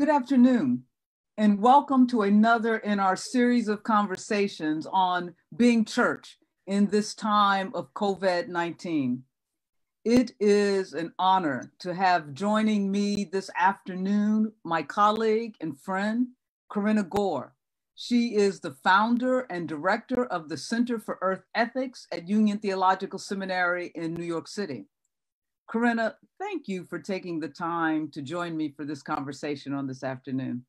Good afternoon, and welcome to another in our series of conversations on being church in this time of COVID 19. It is an honor to have joining me this afternoon my colleague and friend, Karenna Gore. She is the founder and director of the Center for Earth Ethics at Union Theological Seminary in New York City. Karenna, thank you for taking the time to join me for this conversation on this afternoon.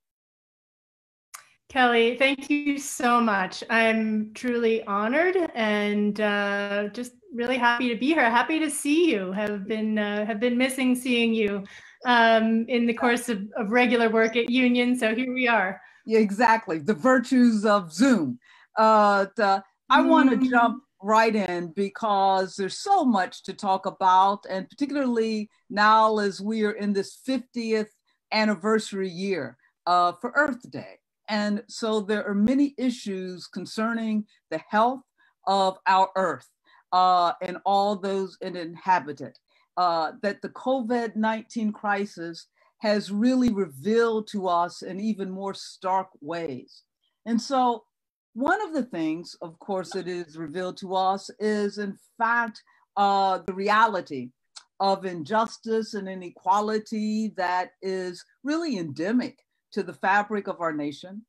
Kelly, thank you so much. I'm truly honored and uh, just really happy to be here. Happy to see you. Have been uh, have been missing seeing you um, in the course of, of regular work at Union. So here we are. Yeah, exactly. The virtues of Zoom. Uh, the, I want to mm. jump right in because there's so much to talk about, and particularly now as we are in this 50th anniversary year uh, for Earth Day. And so there are many issues concerning the health of our Earth uh, and all those it inhabited. Uh, that the COVID 19 crisis has really revealed to us in even more stark ways. And so one of the things, of course, that is revealed to us is, in fact, uh, the reality of injustice and inequality that is really endemic to the fabric of our nation.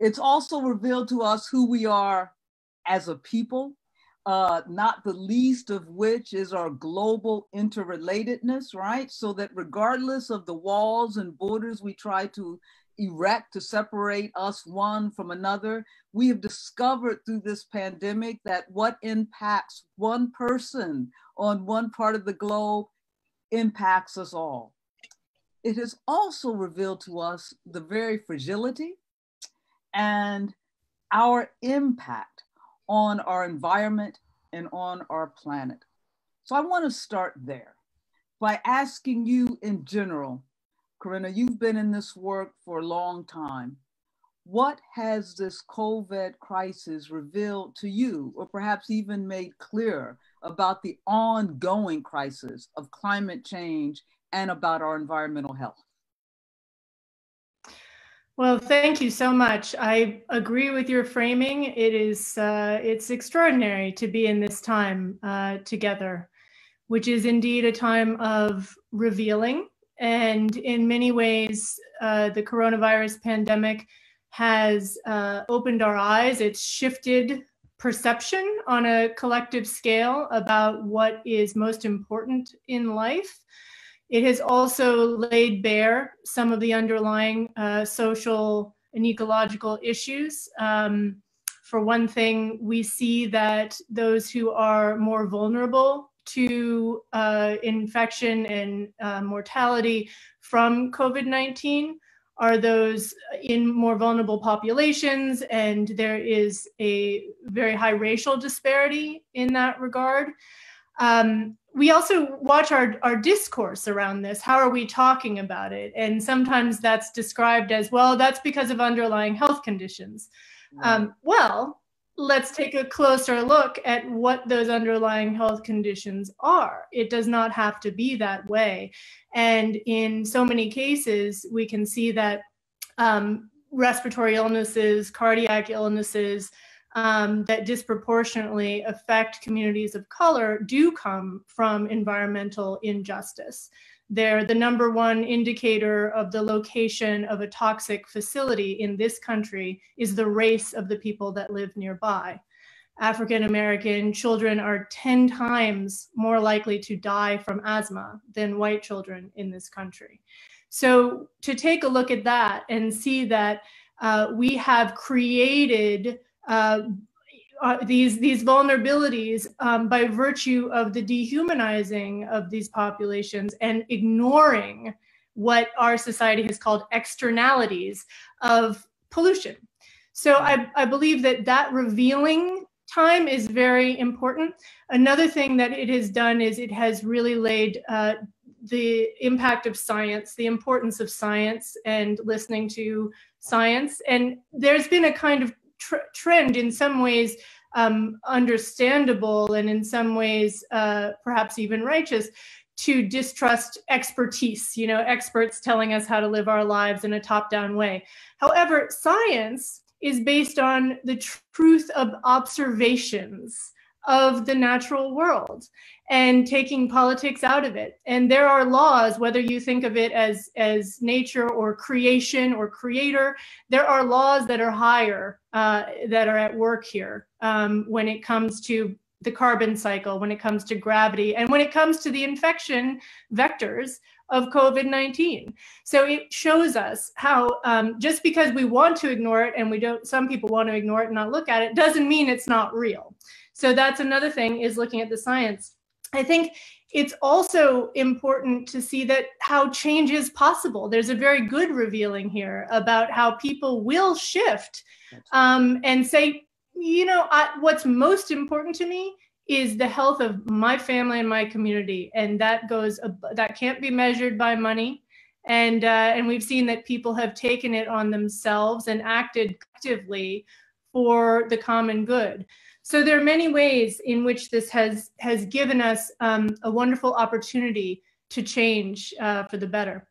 It's also revealed to us who we are as a people, uh, not the least of which is our global interrelatedness, right? So that regardless of the walls and borders we try to erect to separate us one from another. We have discovered through this pandemic that what impacts one person on one part of the globe impacts us all. It has also revealed to us the very fragility and our impact on our environment and on our planet. So I want to start there by asking you in general Karenna, you've been in this work for a long time. What has this COVID crisis revealed to you, or perhaps even made clear about the ongoing crisis of climate change and about our environmental health? Well, thank you so much. I agree with your framing. It is uh, it's extraordinary to be in this time uh, together, which is indeed a time of revealing and in many ways, uh, the coronavirus pandemic has uh, opened our eyes. It's shifted perception on a collective scale about what is most important in life. It has also laid bare some of the underlying uh, social and ecological issues. Um, for one thing, we see that those who are more vulnerable to uh, infection and uh, mortality from COVID 19 are those in more vulnerable populations, and there is a very high racial disparity in that regard. Um, we also watch our, our discourse around this. How are we talking about it? And sometimes that's described as, well, that's because of underlying health conditions. Um, well, let's take a closer look at what those underlying health conditions are. It does not have to be that way. And in so many cases, we can see that um, respiratory illnesses, cardiac illnesses, um, that disproportionately affect communities of color do come from environmental injustice. They're the number one indicator of the location of a toxic facility in this country is the race of the people that live nearby. African American children are 10 times more likely to die from asthma than white children in this country. So, to take a look at that and see that uh, we have created uh, uh, these these vulnerabilities um, by virtue of the dehumanizing of these populations and ignoring what our society has called externalities of pollution. So I, I believe that that revealing time is very important. Another thing that it has done is it has really laid uh, the impact of science, the importance of science, and listening to science. And there's been a kind of tr- trend in some ways um, understandable and in some ways uh, perhaps even righteous to distrust expertise, you know, experts telling us how to live our lives in a top down way. However, science is based on the truth of observations of the natural world and taking politics out of it and there are laws whether you think of it as as nature or creation or creator there are laws that are higher uh, that are at work here um, when it comes to the carbon cycle when it comes to gravity and when it comes to the infection vectors of COVID 19. So it shows us how um, just because we want to ignore it and we don't, some people want to ignore it and not look at it, doesn't mean it's not real. So that's another thing is looking at the science. I think it's also important to see that how change is possible. There's a very good revealing here about how people will shift um, and say, you know, I, what's most important to me is the health of my family and my community, and that goes that can't be measured by money. And uh, and we've seen that people have taken it on themselves and acted actively for the common good. So there are many ways in which this has has given us um, a wonderful opportunity to change uh, for the better.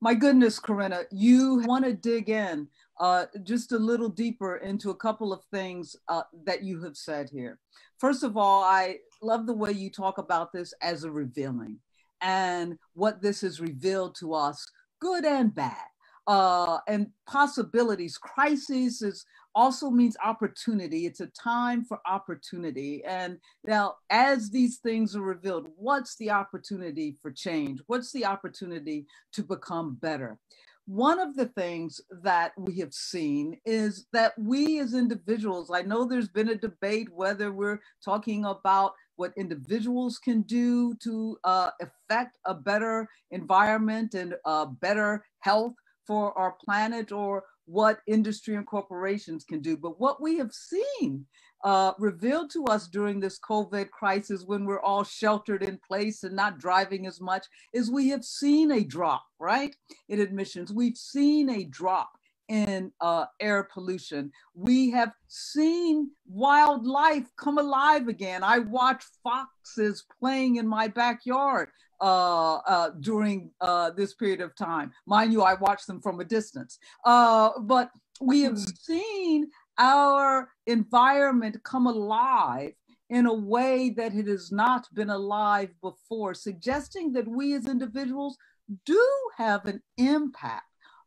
My goodness, Karenna, you want to dig in uh, just a little deeper into a couple of things uh, that you have said here. First of all, I love the way you talk about this as a revealing and what this has revealed to us, good and bad, uh, and possibilities. Crises is also means opportunity. It's a time for opportunity. And now, as these things are revealed, what's the opportunity for change? What's the opportunity to become better? One of the things that we have seen is that we as individuals, I know there's been a debate whether we're talking about what individuals can do to uh, affect a better environment and uh, better health for our planet or what industry and corporations can do. But what we have seen uh, revealed to us during this COVID crisis when we're all sheltered in place and not driving as much is we have seen a drop, right, in admissions. We've seen a drop in uh, air pollution. We have seen wildlife come alive again. I watch foxes playing in my backyard uh, uh, during uh, this period of time. Mind you, I watch them from a distance. Uh, but we have mm-hmm. seen our environment come alive in a way that it has not been alive before, suggesting that we as individuals do have an impact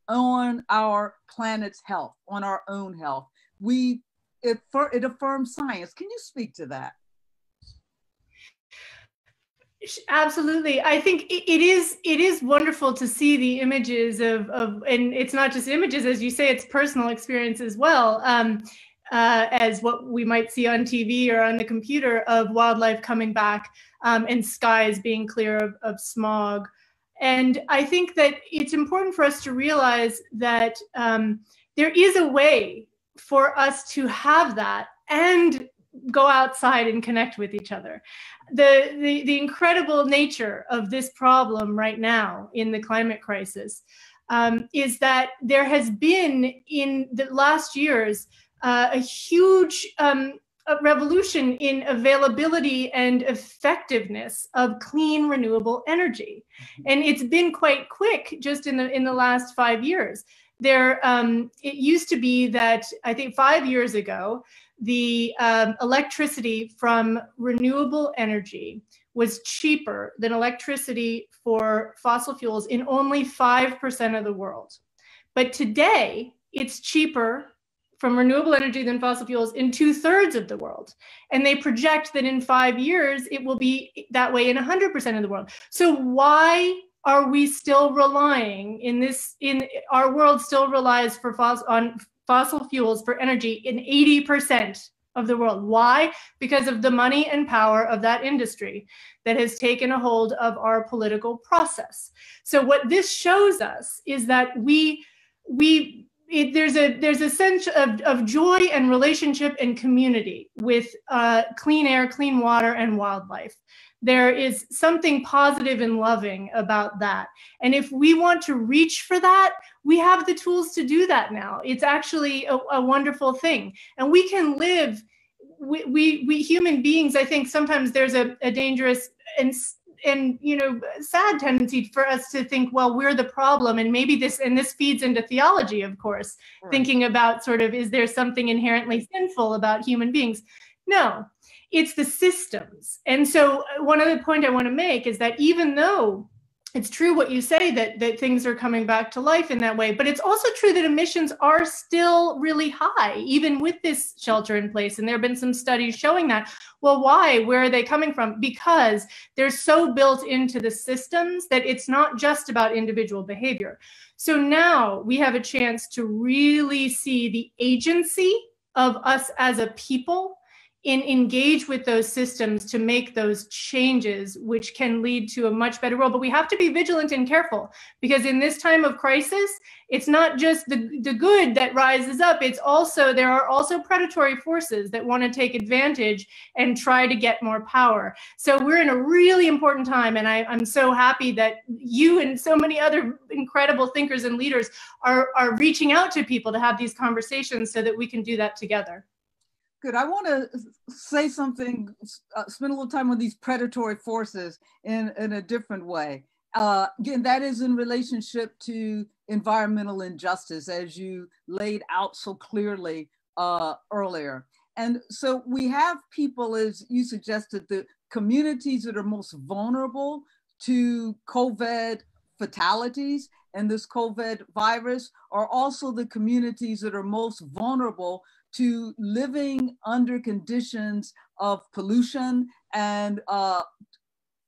on our planet's health, on our own health. We it, it affirms science. Can you speak to that? Absolutely. I think it is it is wonderful to see the images of of and it's not just images as you say it's personal experience as well. Um, uh, as what we might see on TV or on the computer of wildlife coming back um, and skies being clear of, of smog. And I think that it's important for us to realize that um, there is a way for us to have that and go outside and connect with each other. The, the, the incredible nature of this problem right now in the climate crisis um, is that there has been in the last years uh, a huge um, a revolution in availability and effectiveness of clean renewable energy mm-hmm. and it's been quite quick just in the in the last five years there um, it used to be that i think five years ago the um, electricity from renewable energy was cheaper than electricity for fossil fuels in only 5% of the world. But today, it's cheaper from renewable energy than fossil fuels in two thirds of the world. And they project that in five years, it will be that way in 100% of the world. So, why are we still relying in this in our world still relies for fossil on fossil fuels for energy in 80% of the world. Why? Because of the money and power of that industry that has taken a hold of our political process. So what this shows us is that we we it, there's a there's a sense of, of joy and relationship and community with uh, clean air, clean water, and wildlife there is something positive and loving about that. And if we want to reach for that, we have the tools to do that now. It's actually a, a wonderful thing. And we can live, we, we, we, human beings, I think sometimes there's a, a dangerous and and you know sad tendency for us to think well we're the problem. And maybe this and this feeds into theology of course right. thinking about sort of is there something inherently sinful about human beings? No it's the systems. And so uh, one other point i want to make is that even though it's true what you say that that things are coming back to life in that way but it's also true that emissions are still really high even with this shelter in place. And there have been some studies showing that. Well why? Where are they coming from? Because they're so built into the systems that it's not just about individual behavior. So now we have a chance to really see the agency of us as a people in engage with those systems to make those changes which can lead to a much better world. But we have to be vigilant and careful because in this time of crisis it's not just the, the good that rises up it's also there are also predatory forces that want to take advantage and try to get more power. So we're in a really important time and I, i'm so happy that you and so many other incredible thinkers and leaders are, are reaching out to people to have these conversations so that we can do that together Good. I want to say something, uh, spend a little time on these predatory forces in, in a different way. Uh, again, that is in relationship to environmental injustice, as you laid out so clearly uh, earlier. And so we have people, as you suggested, the communities that are most vulnerable to COVID fatalities and this COVID virus are also the communities that are most vulnerable to living under conditions of pollution and uh,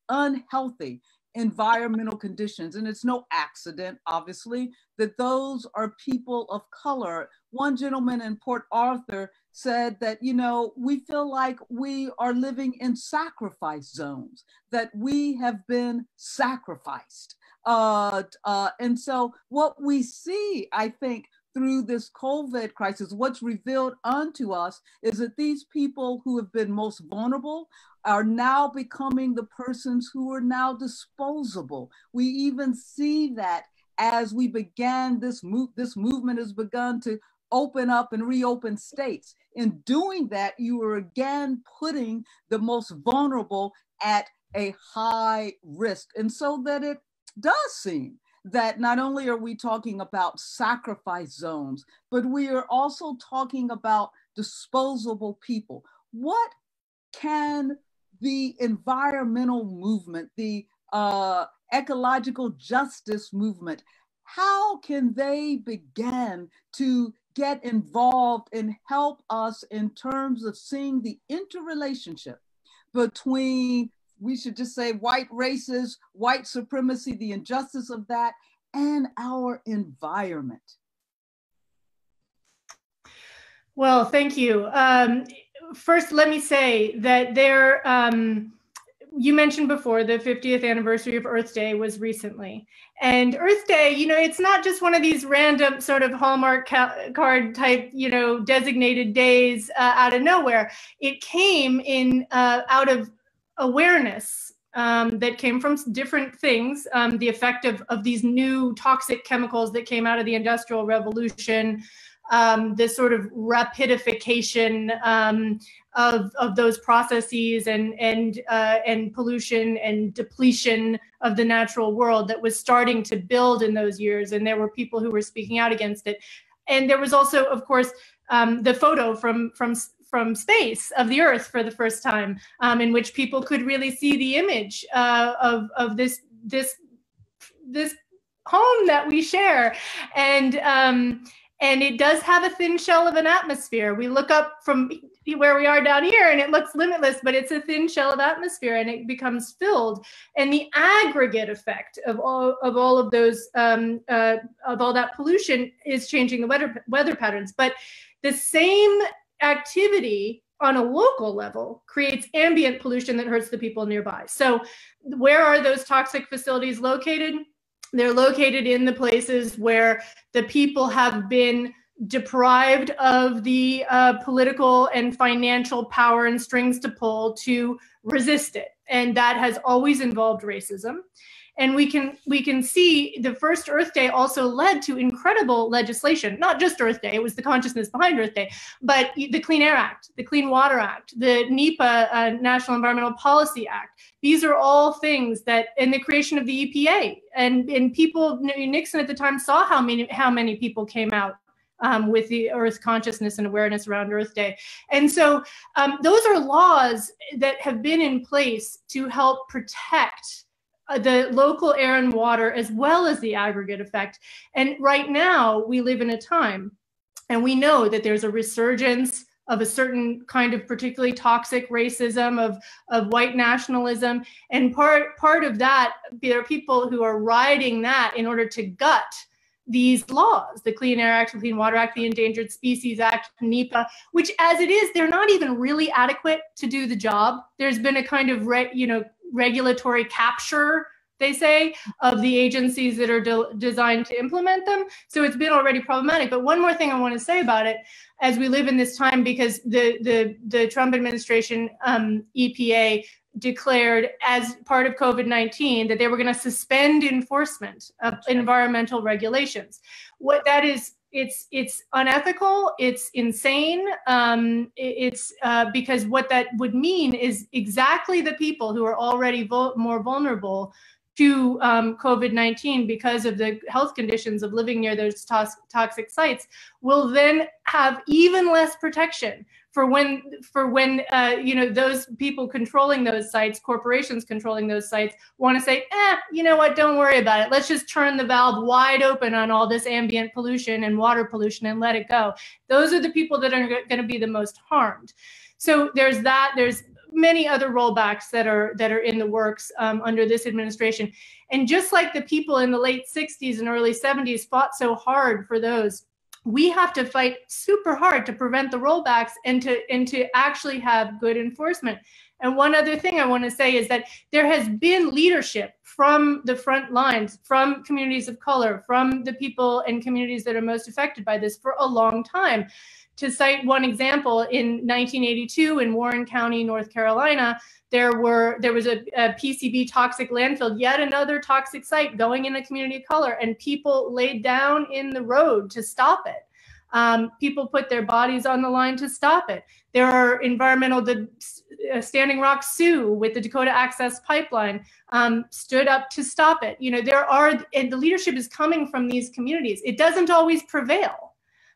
unhealthy environmental conditions. And it's no accident, obviously, that those are people of color. One gentleman in Port Arthur said that, you know, we feel like we are living in sacrifice zones, that we have been sacrificed. Uh, uh, and so, what we see, I think, through this COVID crisis, what's revealed unto us is that these people who have been most vulnerable are now becoming the persons who are now disposable. We even see that as we began this move, this movement has begun to open up and reopen states. In doing that, you are again putting the most vulnerable at a high risk. And so that it does seem that not only are we talking about sacrifice zones, but we are also talking about disposable people. What can the environmental movement, the uh, ecological justice movement, how can they begin to get involved and help us in terms of seeing the interrelationship between we should just say white races, white supremacy, the injustice of that, and our environment. Well, thank you. Um, first, let me say that there, um, you mentioned before the 50th anniversary of Earth Day was recently. And Earth Day, you know, it's not just one of these random sort of Hallmark ca- card type, you know, designated days uh, out of nowhere. It came in uh, out of awareness um, that came from different things, um, the effect of, of these new toxic chemicals that came out of the Industrial Revolution, um, this sort of rapidification um, of, of those processes and, and, uh, and pollution and depletion of the natural world that was starting to build in those years. And there were people who were speaking out against it. And there was also, of course, um, the photo from from from space of the Earth for the first time, um, in which people could really see the image uh, of of this this this home that we share, and um, and it does have a thin shell of an atmosphere. We look up from where we are down here, and it looks limitless, but it's a thin shell of atmosphere, and it becomes filled. And the aggregate effect of all of all of those um, uh, of all that pollution is changing the weather weather patterns, but the same activity on a local level creates ambient pollution that hurts the people nearby. So, where are those toxic facilities located? They're located in the places where the people have been deprived of the uh, political and financial power and strings to pull to resist it. And that has always involved racism and we can we can see the first earth day also led to incredible legislation not just earth day it was the consciousness behind earth day but the clean air act the clean water act the nepa uh, national environmental policy act these are all things that in the creation of the epa and and people nixon at the time saw how many how many people came out um, with the Earth consciousness and awareness around Earth Day. And so um, those are laws that have been in place to help protect Uh, the local air and water as well as the aggregate effect. And right now, we live in a time, and we know that there's a resurgence of a certain kind of particularly toxic racism of of white nationalism and part part of that there are people who are riding that in order to gut these laws the clean air act the clean water act the endangered species act nepa which as it is they're not even really adequate to do the job there's been a kind of re, you know regulatory capture they say of the agencies that are de- designed to implement them. So it's been already problematic. But one more thing i want to say about it as we live in this time because the the the trump administration um, epa declared as part of covid-19 that they were going to suspend enforcement of environmental regulations. What that is it's it's unethical it's insane um, it's uh, because what that would mean is exactly the people who are already vo- more vulnerable to um, covid-19 because of the health conditions of living near those tos- toxic sites will then have even less protection for when for when uh, you know those people controlling those sites, corporations controlling those sites, want to say, eh, you know what? Don't worry about it. Let's just turn the valve wide open on all this ambient pollution and water pollution and let it go. Those are the people that are going to be the most harmed. So there's that. There's many other rollbacks that are that are in the works um, under this administration. And just like the people in the late 60s and early 70s fought so hard for those we have to fight super hard to prevent the rollbacks and to and to actually have good enforcement. And one other thing i want to say is that there has been leadership from the front lines from communities of color from the people and communities that are most affected by this for a long time to cite one example in 1982 in warren county north carolina there were there was a, a, PCB toxic landfill, yet another toxic site going in a community of color, and people laid down in the road to stop it. Um, people put their bodies on the line to stop it. There are environmental, uh, Standing Rock Sioux with the Dakota Access Pipeline um, stood up to stop it. You know, there are, and the leadership is coming from these communities. It doesn't always prevail.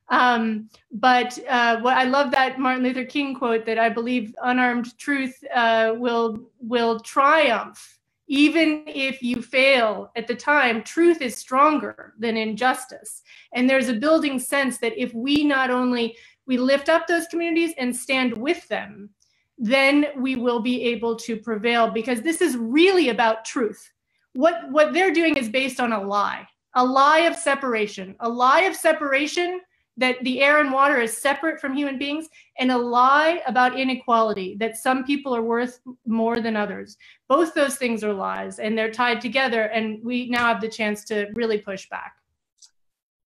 Um, but uh, what I love that Martin Luther King quote that I believe unarmed truth uh, will will triumph even if you fail at the time. Truth is stronger than injustice, and there's a building sense that if we not only we lift up those communities and stand with them, then we will be able to prevail because this is really about truth. What what they're doing is based on a lie, a lie of separation, a lie of separation that the air and water is separate from human beings and a lie about inequality that some people are worth more than others. Both those things are lies and they're tied together and we now have the chance to really push back.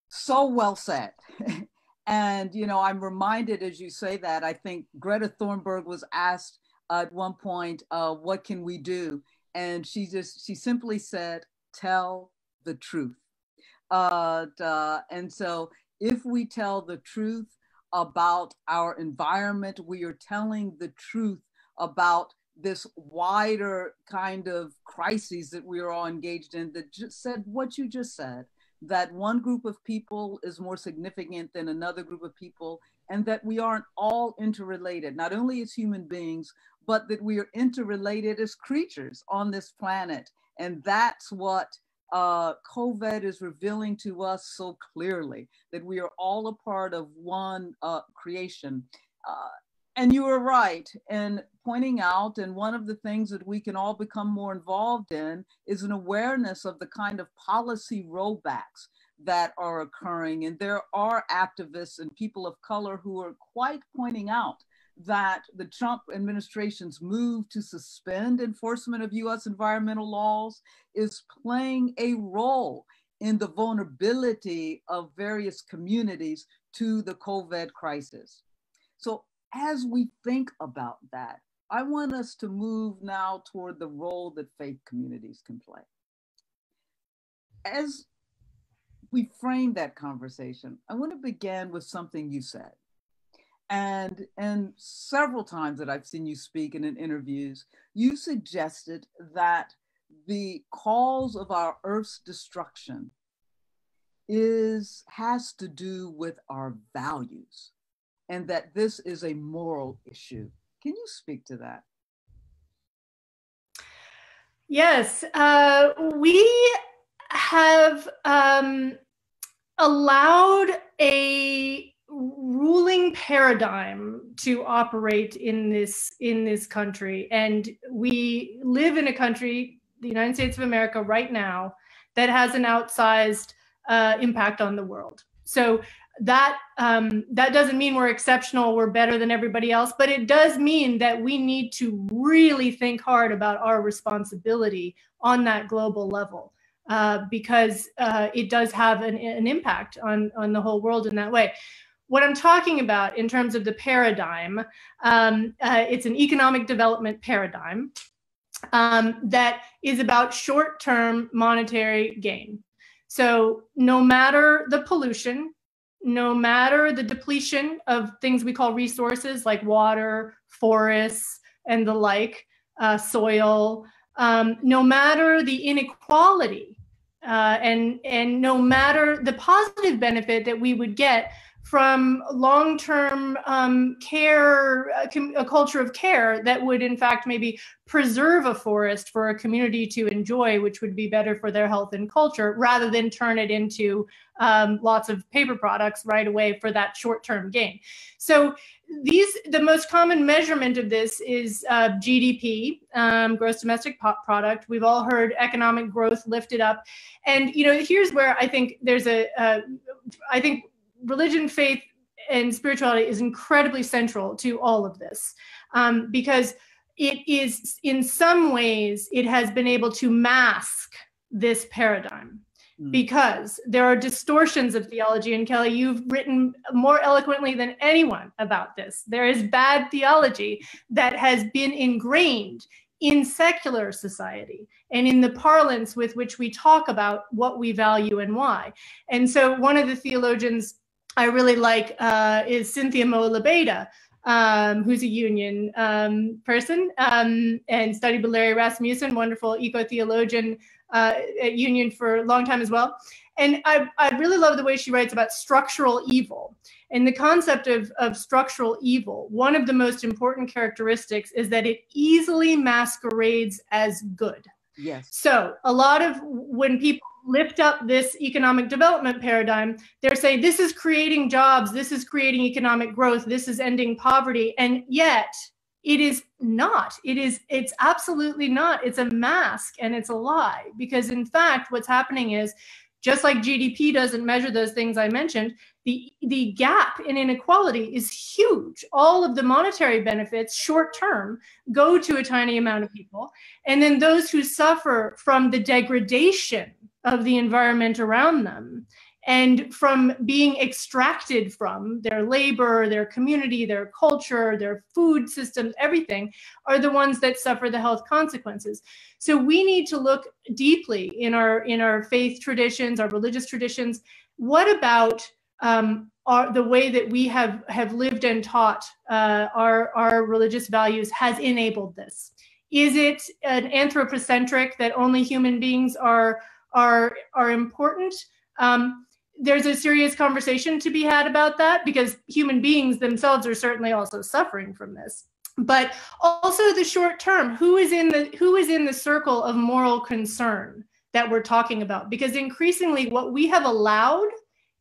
So well said. And you know i'm reminded as you say that i think greta thunberg was asked at one point uh, what can we do? And she just she simply said tell the truth. Uh, and so if we tell the truth about our environment, we are telling the truth about this wider kind of crises that we are all engaged in that just said what you just said that one group of people is more significant than another group of people and that we aren't all interrelated. Not only as human beings but that we are interrelated as creatures on this planet. And that's what uh, COVID is revealing to us so clearly that we are all a part of one uh, creation. Uh, and you are right in pointing out, and one of the things that we can all become more involved in is an awareness of the kind of policy rollbacks that are occurring. And there are activists and people of color who are quite pointing out that the Trump administration's move to suspend enforcement of US environmental laws is playing a role in the vulnerability of various communities to the COVID crisis. So, as we think about that, I want us to move now toward the role that faith communities can play. As we frame that conversation, I want to begin with something you said. And and several times that I've seen you speak in interviews, you suggested that the cause of our Earth's destruction is has to do with our values and that this is a moral issue. Can you speak to that? Yes, uh, we have um, allowed a ruling paradigm to operate in this in this country. And we live in a country the united states of america right now that has an outsized uh, impact on the world. So that um, that doesn't mean we're exceptional we're better than everybody else but it does mean that we need to really think hard about our responsibility on that global level uh, because uh, it does have an, an impact on on the whole world in that way what I'm talking about in terms of the paradigm, um, uh, it's an economic development paradigm um, that is about short term monetary gain. So, no matter the pollution, no matter the depletion of things we call resources like water, forests, and the like, uh, soil, um, no matter the inequality, uh, and and no matter the positive benefit that we would get from long-term um, care, a, a, culture of care that would in fact maybe preserve a forest for a community to enjoy, which would be better for their health and culture, rather than turn it into um, lots of paper products right away for that short-term gain. So these, the most common measurement of this is uh, GDP, um, gross domestic product. We've all heard economic growth lifted up, and you know here's where I think there's a, a I think religion, faith, and spirituality is incredibly central to all of this um, because it is, in some ways, it has been able to mask this paradigm mm. because there are distortions of theology. And Kelly, you've written more eloquently than anyone about this. There is bad theology that has been ingrained in secular society and in the parlance with which we talk about what we value and why. And so, one of the theologians I really like uh, is Cynthia Moe um, who's a union um, person um, and studied with Larry Rasmussen, wonderful eco theologian uh, at Union for a long time as well. And I, I really love the way she writes about structural evil. And the concept of, of structural evil, one of the most important characteristics is that it easily masquerades as good. Yes. So a lot of when people lift up this economic development paradigm, they're saying this is creating jobs, this is creating economic growth, this is ending poverty. And yet it is not. It is, it's absolutely not. It's a mask and it's a lie. Because in fact, what's happening is just like GDP doesn't measure those things I mentioned, the, the gap in inequality is huge. All of the monetary benefits, short term, go to a tiny amount of people. And then those who suffer from the degradation of the environment around them and from being extracted from their labor, their community, their culture, their food systems, everything are the ones that suffer the health consequences. So we need to look deeply in our in our faith traditions, our religious traditions. What about um, our, the way that we have have lived and taught uh, our our religious values has enabled this? Is it an anthropocentric that only human beings are are are important. Um, there's a serious conversation to be had about that because human beings themselves are certainly also suffering from this but also the short term who is in the who is in the circle of moral concern that we're talking about because increasingly what we have allowed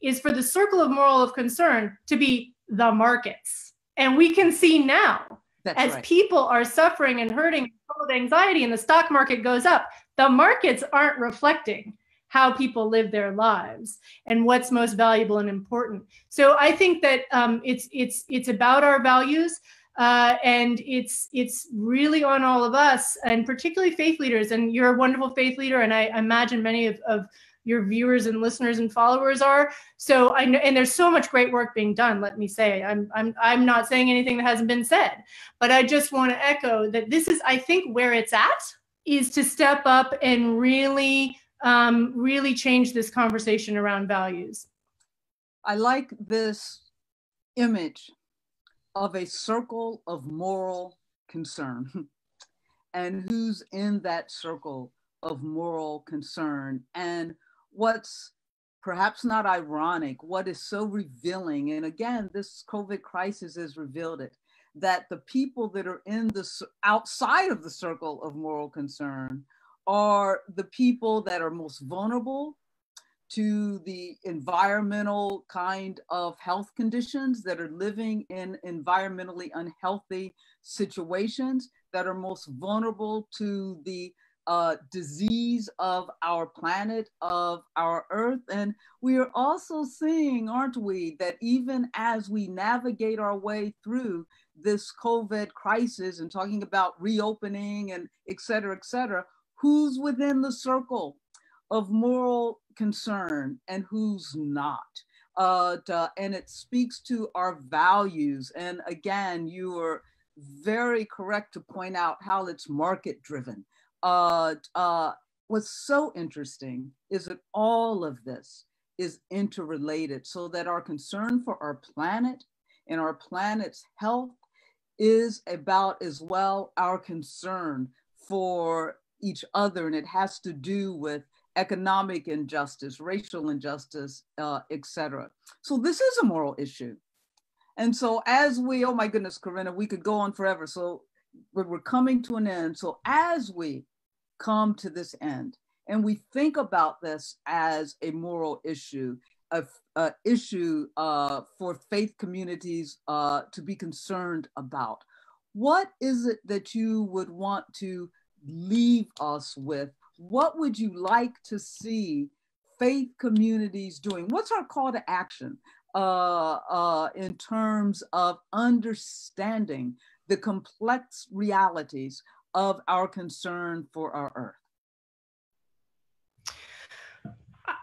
is for the circle of moral of concern to be the markets and we can see now That's as right. people are suffering and hurting full of anxiety and the stock market goes up the markets aren't reflecting how people live their lives and what's most valuable and important. So I think that um, it's it's it's about our values. Uh, and it's it's really on all of us, and particularly faith leaders. And you're a wonderful faith leader, and I imagine many of, of your viewers and listeners and followers are. So I know, and there's so much great work being done. Let me say, I'm I'm I'm not saying anything that hasn't been said, but I just want to echo that this is, I think, where it's at is to step up and really, um, really change this conversation around values. I like this image of a circle of moral concern and who's in that circle of moral concern and what's perhaps not ironic, what is so revealing, and again, this COVID crisis has revealed it, that the people that are in the outside of the circle of moral concern are the people that are most vulnerable to the environmental kind of health conditions that are living in environmentally unhealthy situations that are most vulnerable to the uh, disease of our planet, of our earth. And we are also seeing, aren't we, that even as we navigate our way through this COVID crisis and talking about reopening and et cetera, et cetera, who's within the circle of moral concern and who's not? Uh, and it speaks to our values. And again, you are very correct to point out how it's market driven uh, uh, what's so interesting is that all of this is interrelated so that our concern for our planet and our planet's health is about as well our concern for each other and it has to do with economic injustice racial injustice uh, etc so this is a moral issue. And so as we oh my goodness karenna we could go on forever. So we're coming to an end. So as we come to this end. And we think about this as a moral issue, a, a issue uh, for faith communities uh, to be concerned about. What is it that you would want to leave us with? What would you like to see faith communities doing? What's our call to action uh, uh in terms of understanding the complex realities of our concern for our earth?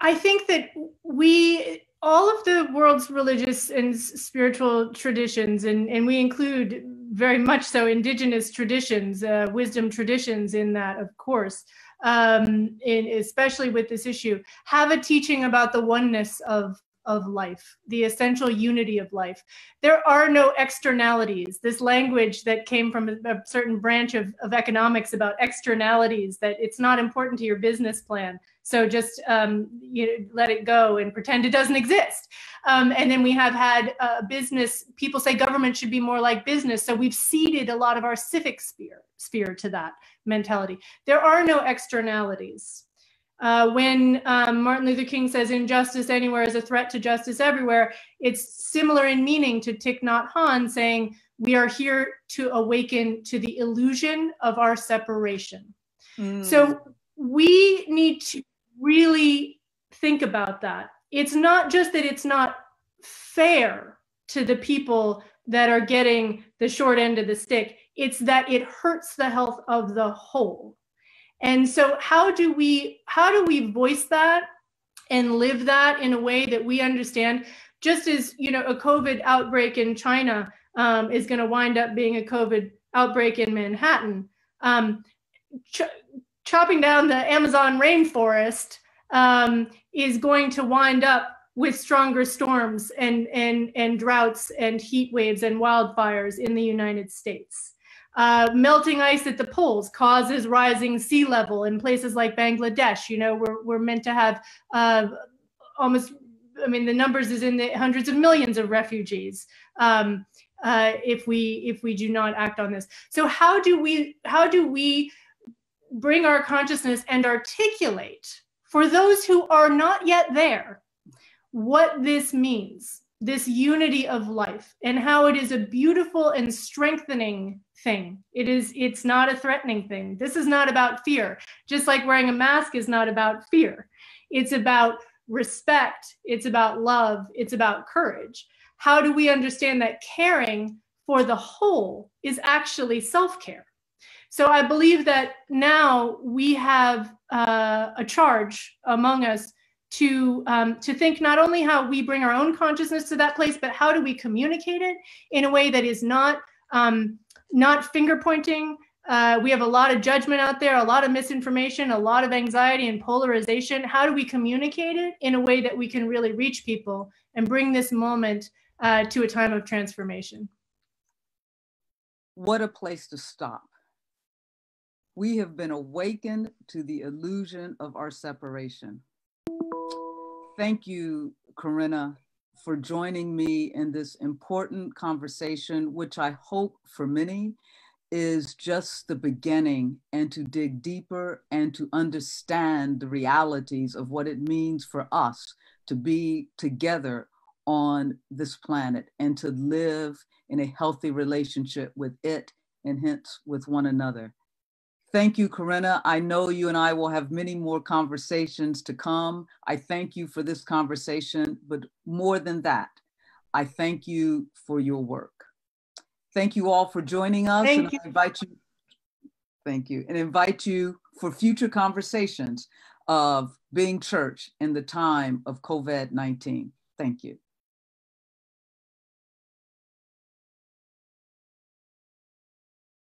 I think that we, all of the world's religious and spiritual traditions, and, and we include very much so indigenous traditions, uh, wisdom traditions in that, of course, um, in, especially with this issue, have a teaching about the oneness of of life, the essential unity of life. There are no externalities. This language that came from a, certain branch of, of economics about externalities, that it's not important to your business plan. So just um, you know, let it go and pretend it doesn't exist. Um, and then we have had uh, business, people say government should be more like business. So we've ceded a lot of our civic sphere, sphere to that mentality. There are no externalities. Uh, when um, Martin Luther King says injustice anywhere is a threat to justice everywhere, it's similar in meaning to Thich Nhat Hanh saying we are here to awaken to the illusion of our separation. Mm. So we need to really think about that. It's not just that it's not fair to the people that are getting the short end of the stick, it's that it hurts the health of the whole. And so how do we how do we voice that and live that in a way that we understand? Just as you know a covid outbreak in china um, is going to wind up being a covid outbreak in manhattan. Um, ch- chopping down the amazon rainforest um, is going to wind up with stronger storms and, and, and droughts and heat waves and wildfires in the united states uh, melting ice at the poles causes rising sea level in places like Bangladesh. You know, we're, we're meant to have uh, almost, I mean, the numbers is in the hundreds of millions of refugees. Um, uh, if we if we do not act on this, so how do we how do we bring our consciousness and articulate for those who are not yet there what this means this unity of life and how it is a beautiful and strengthening thing. It is it's not a threatening thing. This is not about fear. Just like wearing a mask is not about fear. It's about respect. It's about love. It's about courage. How do we understand that caring for the whole is actually self care. So I believe that now we have uh, a charge among us to um, to think not only how we bring our own consciousness to that place, but how do we communicate it in a way that is not um, not finger pointing. Uh, we have a lot of judgment out there, a lot of misinformation, a lot of anxiety and polarization. How do we communicate it in a way that we can really reach people and bring this moment uh, to a time of transformation? What a place to stop. We have been awakened to the illusion of our separation. Thank you, Karenna, for joining me in this important conversation, which I hope for many is just the beginning and to dig deeper and to understand the realities of what it means for us to be together on this planet and to live in a healthy relationship with it and hence with one another. Thank you, Karenna. I know you and I will have many more conversations to come. I thank you for this conversation, but more than that, I thank you for your work. Thank you all for joining us. Thank and you. I invite you. Thank you. And invite you for future conversations of being church in the time of COVID 19. Thank you.